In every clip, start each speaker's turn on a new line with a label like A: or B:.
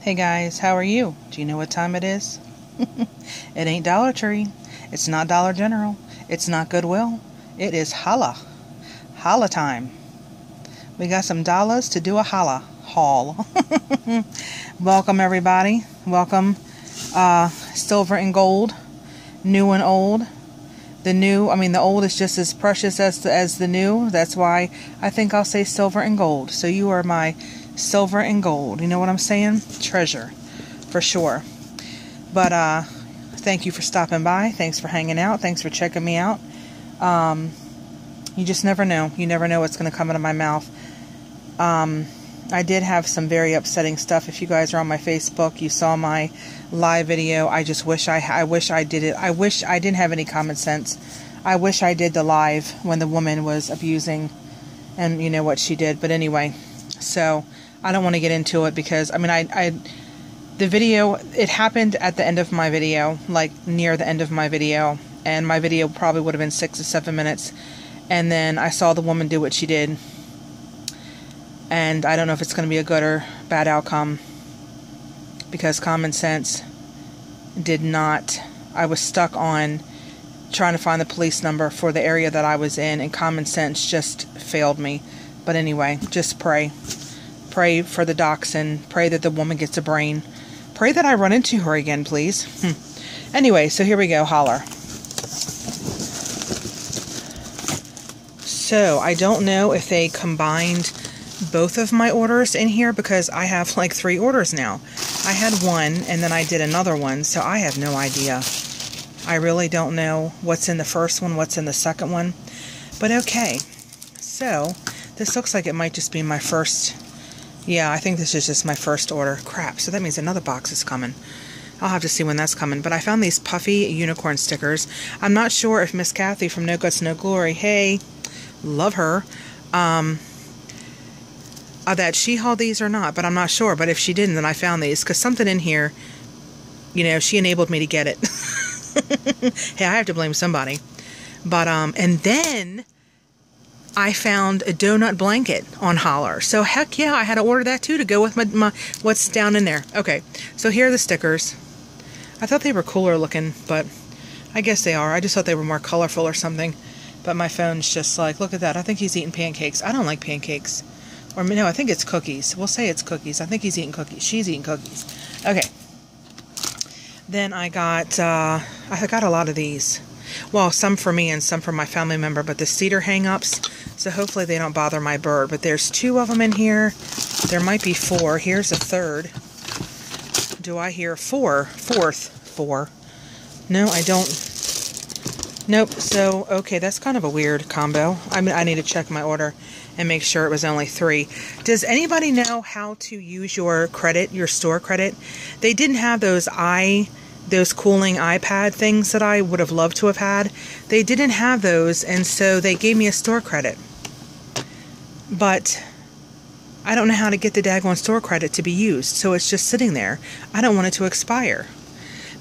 A: Hey guys, how are you? Do you know what time it is? it ain't Dollar Tree. It's not Dollar General. It's not Goodwill. It is Hollar. Hollar time. We got some dollars to do a Hollar haul. Welcome everybody. Welcome uh, silver and gold, new and old. The new, I mean the old is just as precious as the, as the new. That's why I think I'll say silver and gold. So you are my silver and gold. You know what I'm saying? Treasure, for sure. But uh, thank you for stopping by. Thanks for hanging out. Thanks for checking me out. Um, you just never know. You never know what's going to come out of my mouth. Um, I did have some very upsetting stuff. If you guys are on my Facebook, you saw my live video. I just wish I I wish I did it. I wish I didn't have any common sense. I wish I did the live when the woman was abusing and you know what she did. But anyway, so I don't want to get into it because I mean I I the video it happened at the end of my video, like near the end of my video, and my video probably would have been 6 to 7 minutes. And then I saw the woman do what she did. And I don't know if it's going to be a good or bad outcome because common sense did not I was stuck on trying to find the police number for the area that I was in and common sense just failed me. But anyway, just pray. Pray for the dachshund. Pray that the woman gets a brain. Pray that I run into her again, please. Hmm. Anyway, so here we go. Hollar. So, I don't know if they combined both of my orders in here because I have like three orders now. I had one and then I did another one, so I have no idea. I really don't know what's in the first one, what's in the second one. But okay. So, this looks like it might just be my first yeah, I think this is just my first order. Crap, so that means another box is coming. I'll have to see when that's coming. But I found these puffy unicorn stickers. I'm not sure if Miss Kathy from No Guts No Glory, hey, love her, um, uh, that she hauled these or not, but I'm not sure. But if she didn't, then I found these because something in here, you know, she enabled me to get it. hey, I have to blame somebody. But, um, and then I found a donut blanket on Hollar. So heck yeah, I had to order that too to go with my, my what's down in there. Okay, so here are the stickers. I thought they were cooler looking, but I guess they are. I just thought they were more colorful or something. But my phone's just like, look at that. I think he's eating pancakes. I don't like pancakes. Or no, I think it's cookies. We'll say it's cookies. I think he's eating cookies. She's eating cookies. Okay. Then I got, uh, I got a lot of these. Well, some for me and some for my family member, but the cedar hang-ups, so hopefully they don't bother my bird. But there's two of them in here. There might be four. Here's a third. Do I hear four? Fourth. Four. No, I don't. Nope. So, okay, that's kind of a weird combo. I mean, I need to check my order and make sure it was only three. Does anybody know how to use your credit, your store credit? They didn't have those i those cooling iPad things that I would have loved to have had. They didn't have those, and so they gave me a store credit. But I don't know how to get the daggone store credit to be used, so it's just sitting there. I don't want it to expire.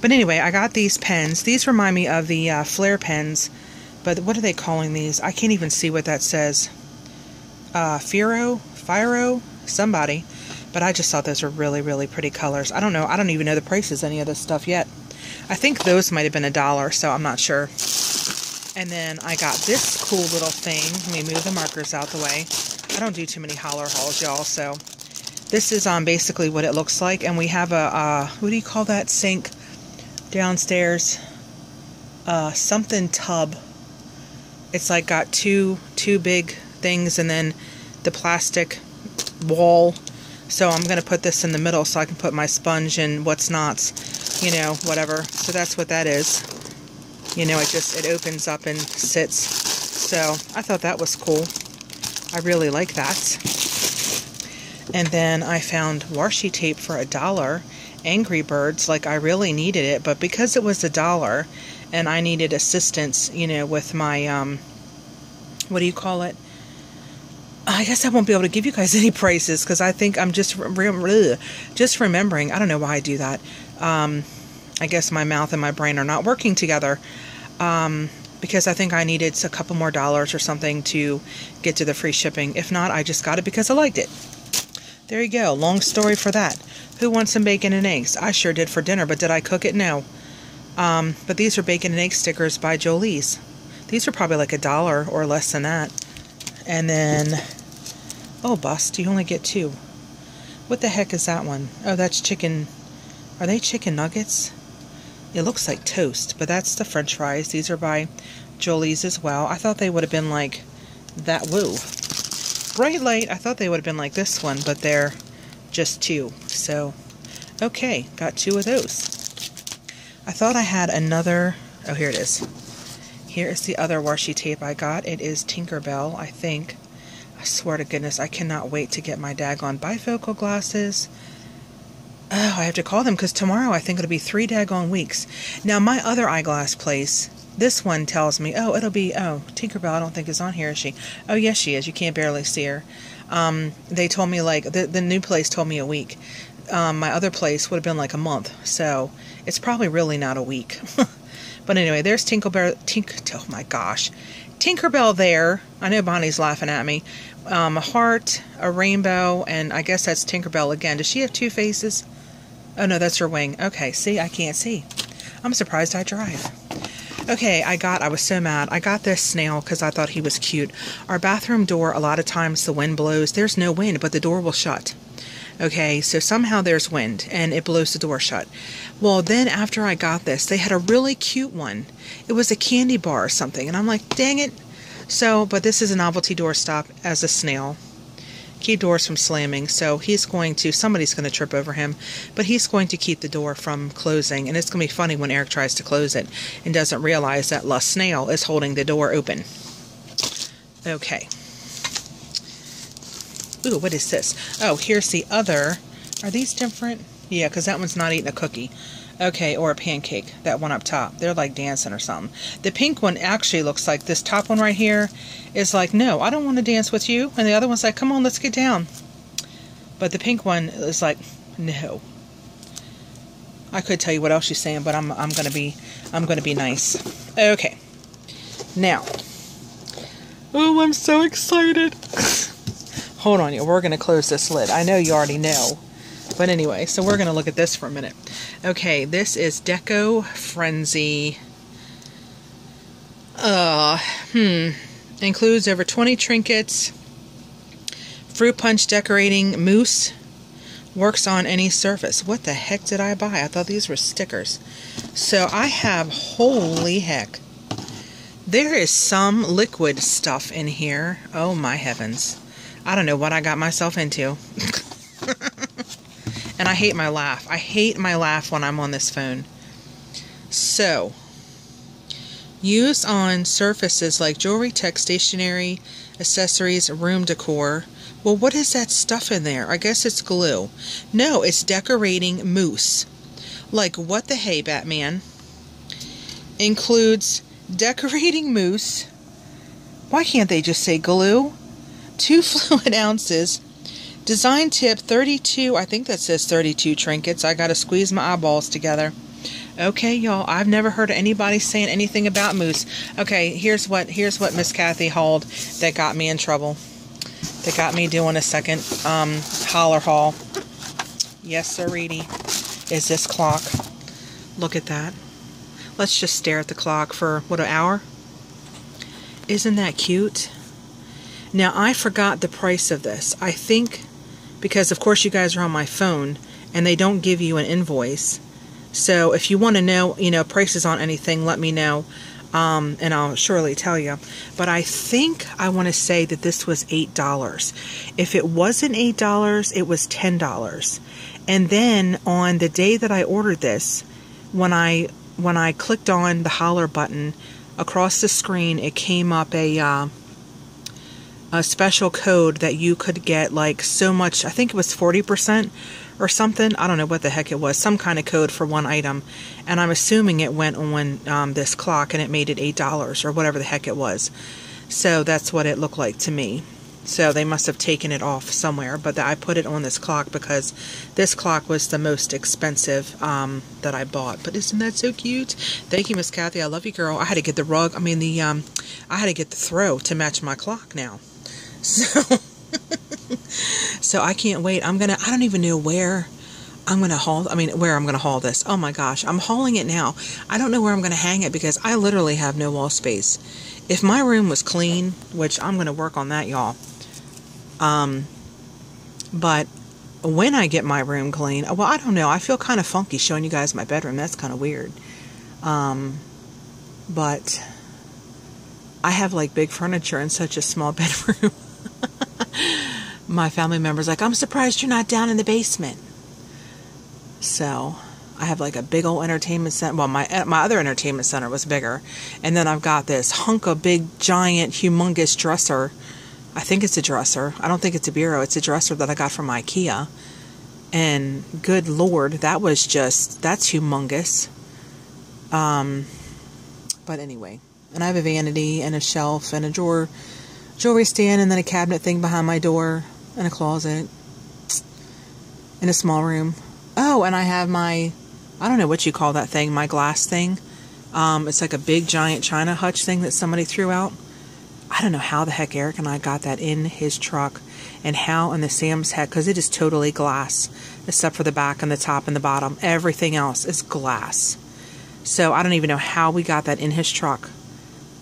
A: But anyway, I got these pens. These remind me of the uh, Flair pens, but what are they calling these? I can't even see what that says. Uh, Firo? Firo? Somebody. But I just thought those were really, really pretty colors. I don't know. I don't even know the prices any of this stuff yet. I think those might have been a dollar, so I'm not sure. And then I got this cool little thing. Let me move the markers out the way. I don't do too many Hollar hauls, y'all, so this is um, basically what it looks like. And we have a, uh, what do you call that sink downstairs? Uh, something tub. It's like got two, two big things and then the plastic wall so I'm going to put this in the middle so I can put my sponge and what's not, you know, whatever. So that's what that is. You know, it just, it opens up and sits. So I thought that was cool. I really like that. And then I found washi tape for a dollar. Angry Birds, like I really needed it, but because it was a dollar and I needed assistance, you know, with my, um, what do you call it? I guess I won't be able to give you guys any prices because I think I'm just just remembering. I don't know why I do that. Um, I guess my mouth and my brain are not working together um, because I think I needed a couple more dollars or something to get to the free shipping. If not, I just got it because I liked it. There you go. Long story for that. Who wants some bacon and eggs? I sure did for dinner, but did I cook it? No. Um, but these are bacon and egg stickers by Jolie's. These are probably like a dollar or less than that. And then, oh, bust, you only get two. What the heck is that one? Oh, that's chicken. Are they chicken nuggets? It looks like toast, but that's the french fries. These are by Jolie's as well. I thought they would have been like that. Woo. Bright light. I thought they would have been like this one, but they're just two. So, okay, got two of those. I thought I had another. Oh, here it is. Here is the other washi tape I got. It is Tinkerbell, I think. I swear to goodness, I cannot wait to get my daggone bifocal glasses. Oh, I have to call them because tomorrow I think it'll be three daggone weeks. Now, my other eyeglass place, this one tells me, oh, it'll be, oh, Tinkerbell I don't think is on here, is she? Oh, yes, she is. You can't barely see her. Um, they told me, like, the, the new place told me a week. Um, my other place would have been like a month, so it's probably really not a week. but anyway, there's Tinkerbell. Tink, oh my gosh. Tinkerbell there. I know Bonnie's laughing at me. Um, a heart, a rainbow, and I guess that's Tinkerbell again. Does she have two faces? Oh no, that's her wing. Okay, see, I can't see. I'm surprised I drive. Okay, I got, I was so mad. I got this snail because I thought he was cute. Our bathroom door, a lot of times the wind blows. There's no wind, but the door will shut. Okay, so somehow there's wind and it blows the door shut. Well, then after I got this, they had a really cute one. It was a candy bar or something, and I'm like, dang it. So, but this is a novelty doorstop as a snail keep doors from slamming. So he's going to, somebody's going to trip over him, but he's going to keep the door from closing. And it's going to be funny when Eric tries to close it and doesn't realize that La Snail is holding the door open. Okay. Ooh, what is this? Oh, here's the other. Are these different? Yeah, because that one's not eating a cookie. Okay, or a pancake, that one up top. They're like dancing or something. The pink one actually looks like this top one right here is like, no, I don't want to dance with you. And the other one's like, come on, let's get down. But the pink one is like, no. I could tell you what else she's saying, but I'm I'm gonna be I'm gonna be nice. Okay. Now. Oh, I'm so excited. Hold on, you. We're gonna close this lid. I know you already know. But anyway, so we're going to look at this for a minute. Okay, this is Deco Frenzy. Uh, hmm. Includes over 20 trinkets, fruit punch decorating, mousse, works on any surface. What the heck did I buy? I thought these were stickers. So I have, holy heck. There is some liquid stuff in here. Oh my heavens. I don't know what I got myself into. And I hate my laugh. I hate my laugh when I'm on this phone. So, use on surfaces like jewelry, tech, stationery, accessories, room decor. Well, what is that stuff in there? I guess it's glue. No, it's decorating mousse. Like, what the hey, Batman? Includes decorating mousse. Why can't they just say glue? Two fluid ounces Design tip 32, I think that says 32 trinkets. I got to squeeze my eyeballs together. Okay, y'all, I've never heard anybody saying anything about mousse. Okay, here's what here's what Miss Kathy hauled that got me in trouble. That got me doing a second um, Hollar haul. Yes, sir, Reedy. Is this clock. Look at that. Let's just stare at the clock for, what, an hour? Isn't that cute? Now, I forgot the price of this. I think because of course you guys are on my phone and they don't give you an invoice. So if you want to know, you know, prices on anything, let me know. Um, and I'll surely tell you. But I think I want to say that this was $8. If it wasn't $8, it was $10. And then on the day that I ordered this, when I when I clicked on the Hollar button across the screen, it came up a uh, a special code that you could get like so much, I think it was 40% or something. I don't know what the heck it was, some kind of code for one item. And I'm assuming it went on um, this clock and it made it $8 or whatever the heck it was. So that's what it looked like to me. So they must have taken it off somewhere, but I put it on this clock because this clock was the most expensive um, that I bought. But isn't that so cute? Thank you, Miss Kathy. I love you, girl. I had to get the rug. I mean, the um, I had to get the throw to match my clock now. So, So I can't wait. I'm gonna. I don't even know where I'm gonna haul. I mean, where I'm gonna haul this. Oh my gosh, I'm hauling it now. I don't know where I'm gonna hang it because I literally have no wall space. If my room was clean, which I'm gonna work on that, y'all. Um, but when I get my room clean, well, I don't know. I feel kind of funky showing you guys my bedroom. That's kind of weird. Um, but I have like big furniture in such a small bedroom. My family members like, I'm surprised you're not down in the basement. So I have like a big old entertainment center. Well, my my other entertainment center was bigger, and then I've got this hunk of big, giant, humongous dresser. I think it's a dresser. I don't think it's a bureau. It's a dresser that I got from IKEA. And good lord, that was just that's humongous. Um, but anyway, and I have a vanity and a shelf and a drawer, jewelry stand, and then a cabinet thing behind my door and a closet in a small room. Oh, and I have my, I don't know what you call that thing, my glass thing. Um, it's like a big giant china hutch thing that somebody threw out. I don't know how the heck Eric and I got that in his truck and how in the Sam's heck, because it is totally glass, except for the back and the top and the bottom. Everything else is glass. So I don't even know how we got that in his truck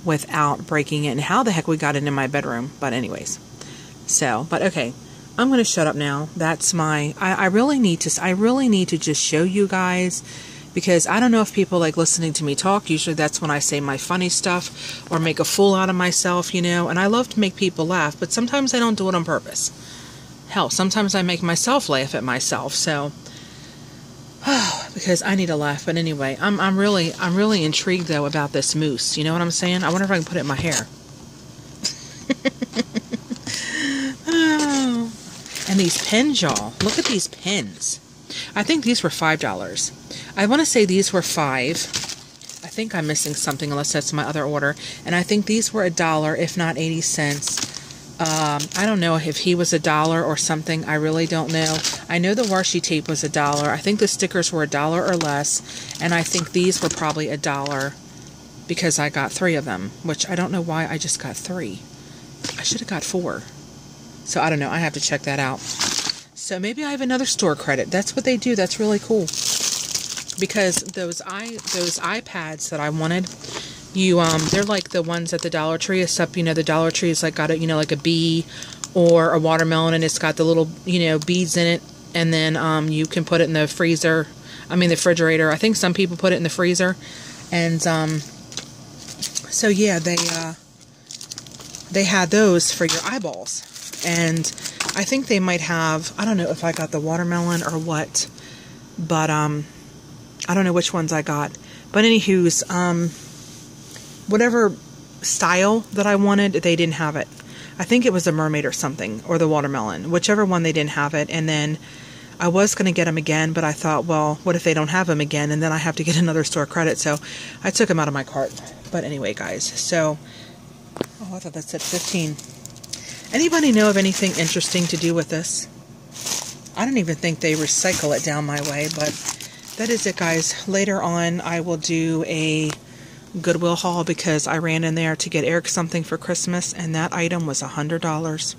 A: without breaking it and how the heck we got it in my bedroom. But anyways, so, but okay. I'm going to shut up now. That's my. I, I really need to. I really need to just show you guys because I don't know if people like listening to me talk. Usually that's when I say my funny stuff or make a fool out of myself, you know. And I love to make people laugh, but sometimes I don't do it on purpose. Hell, sometimes I make myself laugh at myself. So, because I need a laugh. But anyway, I'm I'm really I'm really intrigued though about this mousse. You know what I'm saying? I wonder if I can put it in my hair. Ah. And these pins, y'all. Look at these pins. I think these were $5. I want to say these were 5 I think I'm missing something unless that's my other order. And I think these were a dollar, if not 80 cents. Um, I don't know if he was a dollar or something. I really don't know. I know the washi tape was a dollar. I think the stickers were a dollar or less. And I think these were probably a dollar because I got three of them, which I don't know why I just got three. I should have got four. So I don't know. I have to check that out. So maybe I have another store credit. That's what they do. That's really cool. Because those i those iPads that I wanted, you um they're like the ones at the Dollar Tree, except you know the Dollar Tree is like got a you know like a bee or a watermelon and it's got the little you know beads in it and then um you can put it in the freezer. I mean the refrigerator. I think some people put it in the freezer. And um so yeah, they uh they had those for your eyeballs and I think they might have, I don't know if I got the watermelon or what, but um, I don't know which ones I got. But anywho's, um, whatever style that I wanted, they didn't have it. I think it was a mermaid or something, or the watermelon, whichever one they didn't have it. And then I was going to get them again, but I thought, well, what if they don't have them again? And then I have to get another store credit. So I took them out of my cart. But anyway, guys, so, oh, I thought that said 15. Anybody know of anything interesting to do with this? I don't even think they recycle it down my way, but that is it, guys. Later on, I will do a Goodwill haul because I ran in there to get Eric something for Christmas, and that item was a $100.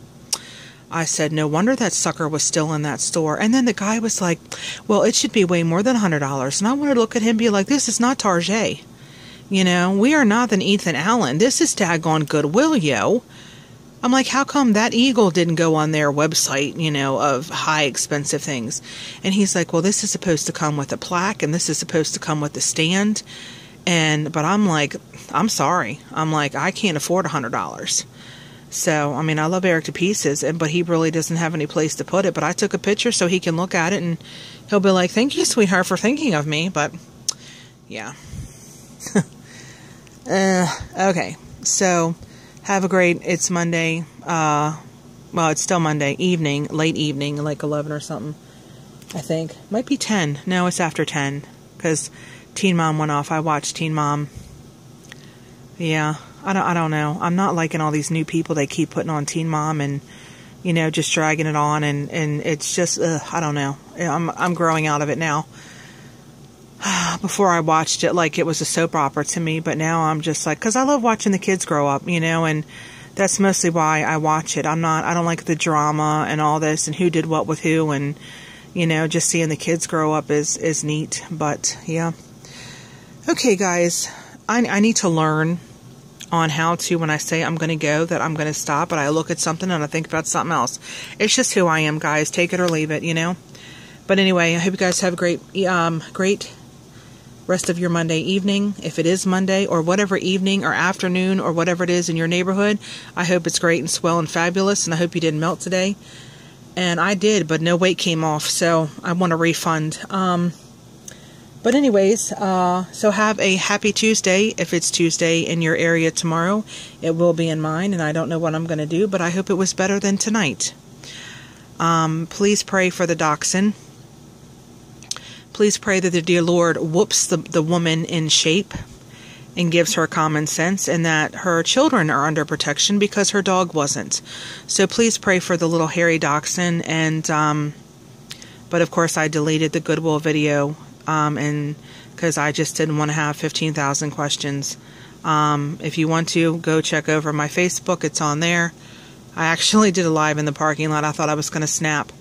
A: I said, no wonder that sucker was still in that store. And then the guy was like, well, it should be way more than $100. And I wanted to look at him and be like, this is not Target. You know, we are not an Ethan Allen. This is daggone Goodwill, yo. I'm like, how come that eagle didn't go on their website, you know, of high expensive things? And he's like, well, this is supposed to come with a plaque and this is supposed to come with a stand. And, but I'm like, I'm sorry. I'm like, I can't afford a hundred dollars. So, I mean, I love Eric to pieces, and but he really doesn't have any place to put it. But I took a picture so he can look at it and he'll be like, thank you, sweetheart, for thinking of me. But, yeah. uh, okay. So, have a great, it's Monday, uh, well, it's still Monday evening, late evening, like 11 or something, I think. Might be 10. No, it's after 10, because Teen Mom went off. I watched Teen Mom. Yeah, I don't, I don't know. I'm not liking all these new people they keep putting on Teen Mom and, you know, just dragging it on, and, and it's just, ugh, I don't know. I'm, I'm growing out of it now. before I watched it like it was a soap opera to me, but now I'm just like, because I love watching the kids grow up, you know, and that's mostly why I watch it. I'm not, I don't like the drama and all this and who did what with who and, you know, just seeing the kids grow up is, is neat. But yeah. Okay, guys, I, I need to learn on how to, when I say I'm going to go, that I'm going to stop, but I look at something and I think about something else. It's just who I am, guys. Take it or leave it, you know? But anyway, I hope you guys have a great, um, great rest of your Monday evening, if it is Monday, or whatever evening or afternoon or whatever it is in your neighborhood. I hope it's great and swell and fabulous, and I hope you didn't melt today. And I did, but no weight came off, so I want a refund. Um, but anyways, uh, so have a happy Tuesday if it's Tuesday in your area tomorrow. It will be in mine, and I don't know what I'm going to do, but I hope it was better than tonight. Um, please pray for the dachshund. Please pray that the dear Lord whoops the, the woman in shape and gives her common sense and that her children are under protection because her dog wasn't. So please pray for the little hairy dachshund and um, but of course I deleted the Goodwill video um, and because I just didn't want to have 15,000 questions. Um, if you want to, go check over my Facebook. It's on there. I actually did a live in the parking lot. I thought I was going to snap.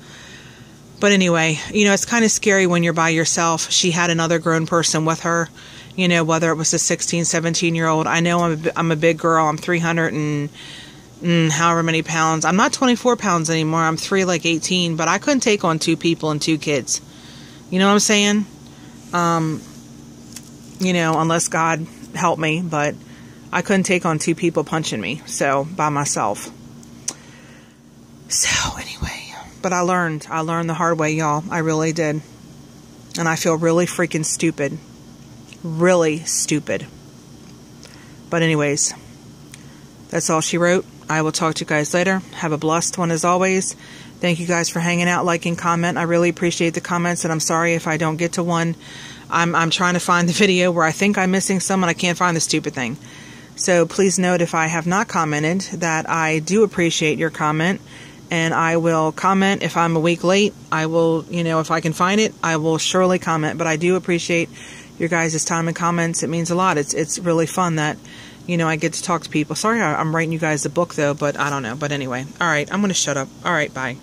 A: But anyway, you know, it's kind of scary when you're by yourself. She had another grown person with her, you know, whether it was a 16, 17 year old. I know I'm a, I'm a big girl. I'm 300 and mm, however many pounds. I'm not 24 pounds anymore. I'm three like 18, but I couldn't take on two people and two kids. You know what I'm saying? Um, you know, unless God helped me, but I couldn't take on two people punching me. So by myself. So anyway. But I learned. I learned the hard way, y'all. I really did. And I feel really freaking stupid. Really stupid. But, anyways, that's all she wrote. I will talk to you guys later. Have a blessed one as always. Thank you guys for hanging out, liking, comment. I really appreciate the comments, and I'm sorry if I don't get to one. I'm, I'm trying to find the video where I think I'm missing some and I can't find the stupid thing. So please note if I have not commented that I do appreciate your comment and I will comment if I'm a week late. I will, you know, if I can find it, I will surely comment. But I do appreciate your guys' time and comments. It means a lot. It's it's really fun that, you know, I get to talk to people. Sorry, I'm writing you guys a book though, but I don't know. But anyway, all right, I'm gonna shut up. All right, bye.